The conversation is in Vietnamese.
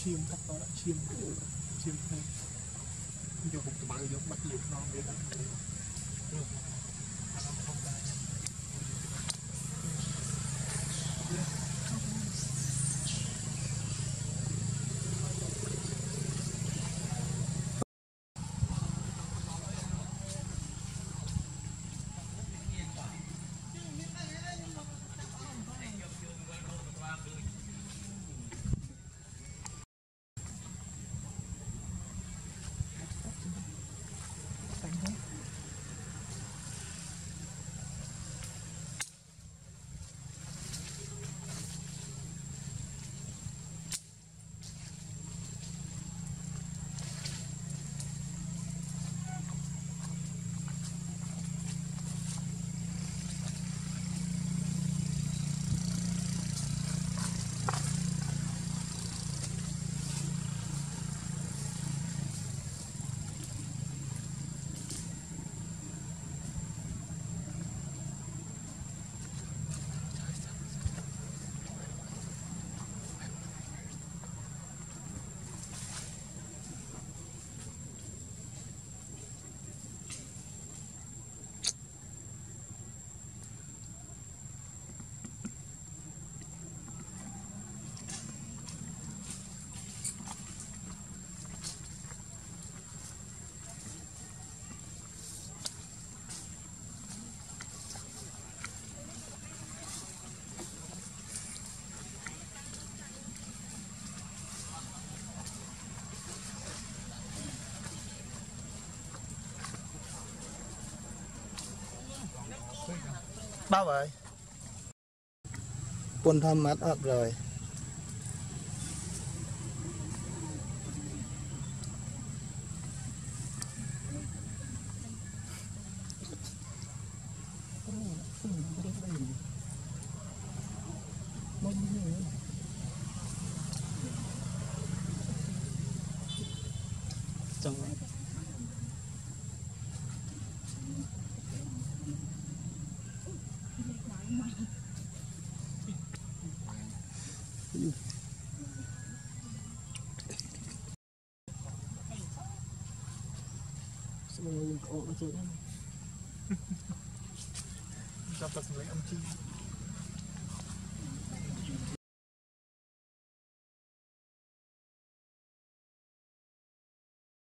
ឈាមទឹកតដាក់ឈាមឈាមភ្នែកយកហុកត្បៅយកបាត់យកខ្នងវាដាក់ ទៅ bao rồi quân thăm mắt ập rồi. Chẳng Sao I will look old with it.